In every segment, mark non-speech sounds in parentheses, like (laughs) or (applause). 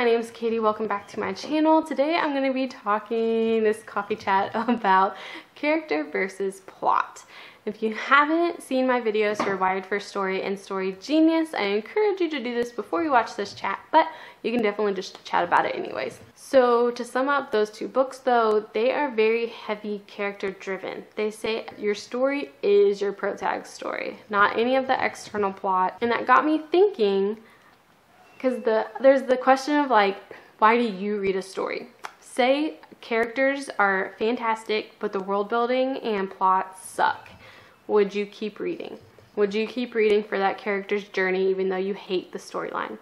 my name is Katie. Welcome back to my channel. Today I'm going to be talking this coffee chat (laughs) about character versus plot. If you haven't seen my videos for Wired for Story and Story Genius, I encourage you to do this before you watch this chat, but you can definitely just chat about it anyways. So to sum up those two books though, they are very heavy character driven. They say your story is your protag story, not any of the external plot. And that got me thinking, because the there's the question of like, why do you read a story? Say characters are fantastic, but the world building and plot suck would you keep reading? Would you keep reading for that character's journey even though you hate the storyline?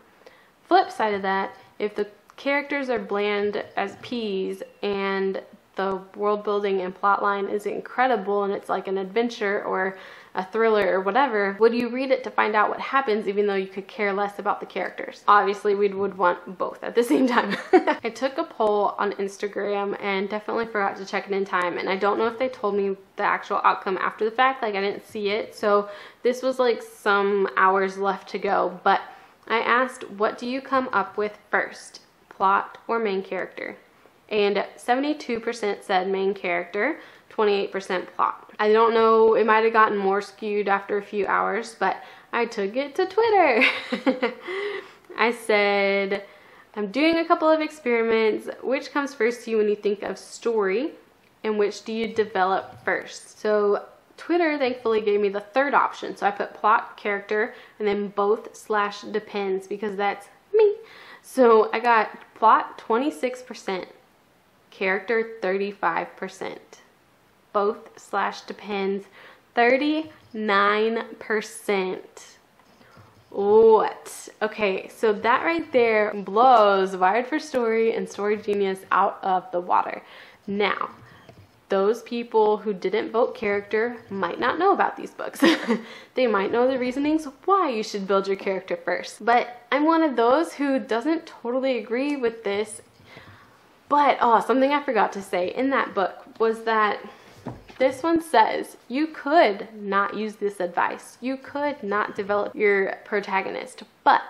Flip side of that, if the characters are bland as peas and the world building and plot line is incredible and it's like an adventure or a thriller or whatever, would you read it to find out what happens even though you could care less about the characters? Obviously, we would want both at the (laughs) same time. (laughs) I took a poll on Instagram and definitely forgot to check it in time and I don't know if they told me the actual outcome after the fact, like I didn't see it. So this was like some hours left to go, but I asked, what do you come up with first, plot or main character? And 72% said main character, 28% plot. I don't know, it might have gotten more skewed after a few hours, but I took it to Twitter. (laughs) I said, I'm doing a couple of experiments. Which comes first to you when you think of story, and which do you develop first? So Twitter thankfully gave me the third option. So I put plot, character, and then both slash depends because that's me. So I got plot 26%, character 35%. Both slash depends 39%. What? Okay, so that right there blows Wired for Story and Story Genius out of the water. Now, those people who didn't vote character might not know about these books. (laughs) they might know the reasonings why you should build your character first. But I'm one of those who doesn't totally agree with this but, oh, something I forgot to say in that book was that this one says you could not use this advice. You could not develop your protagonist, but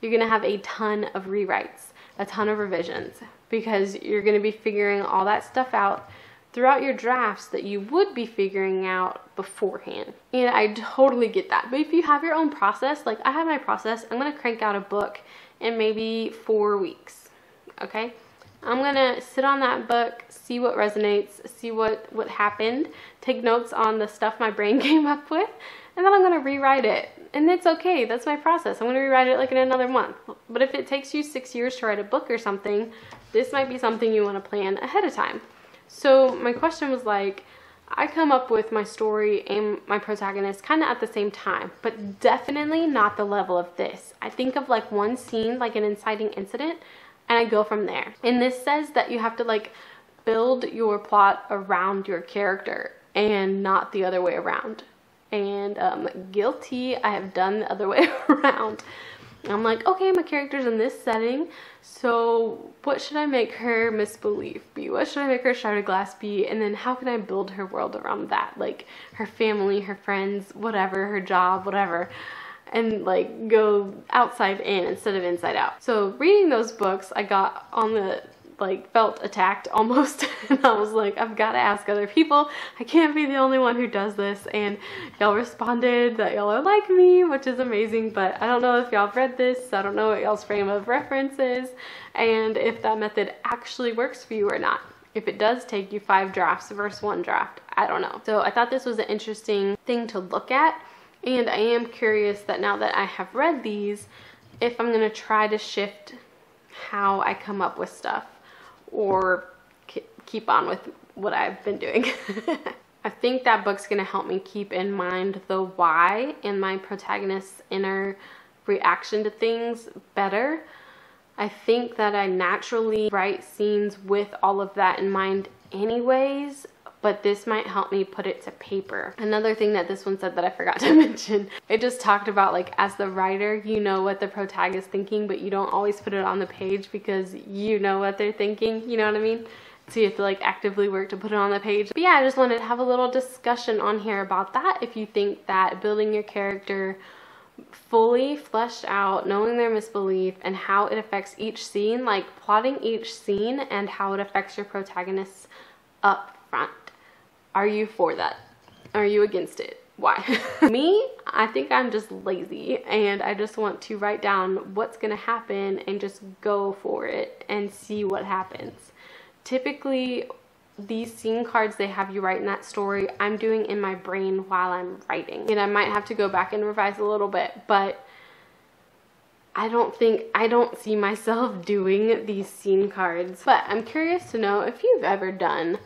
you're going to have a ton of rewrites, a ton of revisions, because you're going to be figuring all that stuff out throughout your drafts that you would be figuring out beforehand. And I totally get that. But if you have your own process, like I have my process, I'm going to crank out a book in maybe four weeks. Okay? I'm gonna sit on that book, see what resonates, see what, what happened, take notes on the stuff my brain (laughs) came up with, and then I'm gonna rewrite it. And it's okay, that's my process. I'm gonna rewrite it like in another month. But if it takes you six years to write a book or something, this might be something you wanna plan ahead of time. So my question was like, I come up with my story and my protagonist kind of at the same time, but definitely not the level of this. I think of like one scene, like an inciting incident, and I go from there. And this says that you have to like build your plot around your character and not the other way around. And um, guilty, I have done the other (laughs) way around. I'm like, okay, my character's in this setting, so what should I make her misbelief be? What should I make her shattered glass be? And then how can I build her world around that? Like her family, her friends, whatever, her job, whatever and like go outside in instead of inside out. So reading those books, I got on the like felt attacked (laughs) almost. And I was like I've got to ask other people. I can't be the only one who does this. And y'all responded that y'all are like me which is amazing. But I don't know if y'all read this. I don't know what y'all's frame of reference is. And if that method actually works for you or not. If it does take you five drafts versus one draft I don't know. So I thought this was an interesting thing to look at and I am curious that now that I have read these, if I'm going to try to shift how I come up with stuff or keep on with what I've been doing. (laughs) I think that book's going to help me keep in mind the why and my protagonist's inner reaction to things better. I think that I naturally write scenes with all of that in mind anyways but this might help me put it to paper. Another thing that this one said that I forgot (laughs) to mention, it just talked about like as the writer, you know what the protagonist is thinking, but you don't always put it on the page because you know what they're thinking, you know what I mean? So you have to like actively work to put it on the page. But yeah, I just wanted to have a little discussion on here about that if you think that building your character fully fleshed out, knowing their misbelief and how it affects each scene, like plotting each scene and how it affects your protagonists up front. Are you for that? Are you against it? Why? (laughs) Me, I think I'm just lazy and I just want to write down what's gonna happen and just go for it and see what happens. Typically, these scene cards they have you write in that story I'm doing in my brain while I'm writing. And I might have to go back and revise a little bit, but I don't think, I don't see myself (laughs) doing these scene cards. But I'm curious to know if you've ever done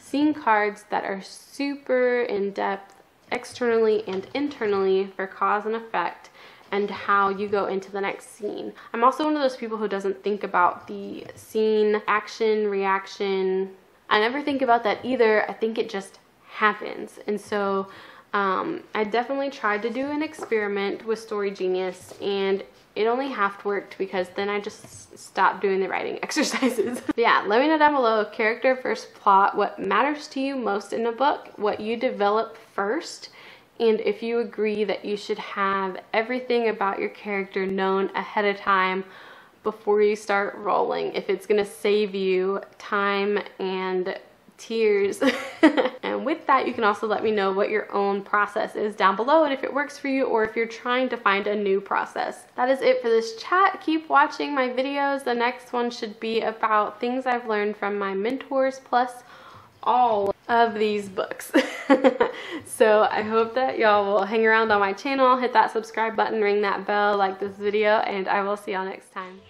scene cards that are super in-depth externally and internally for cause and effect and how you go into the next scene. I'm also one of those people who doesn't think about the scene, action, reaction, I never think about that either. I think it just happens. And so um, I definitely tried to do an experiment with Story Genius and it only half worked because then I just stopped doing the writing (laughs) exercises. (laughs) yeah, let me know down below character first plot, what matters to you most in a book, what you develop first, and if you agree that you should have everything about your character known ahead of time before you start rolling if it's gonna save you time and tears. (laughs) and with that, you can also let me know what your own process is down below and if it works for you or if you're trying to find a new process. That is it for this chat. Keep watching my videos. The next one should be about things I've learned from my mentors plus all of these books. (laughs) so I hope that y'all will hang around on my channel, hit that subscribe button, ring that bell, like this video, and I will see y'all next time.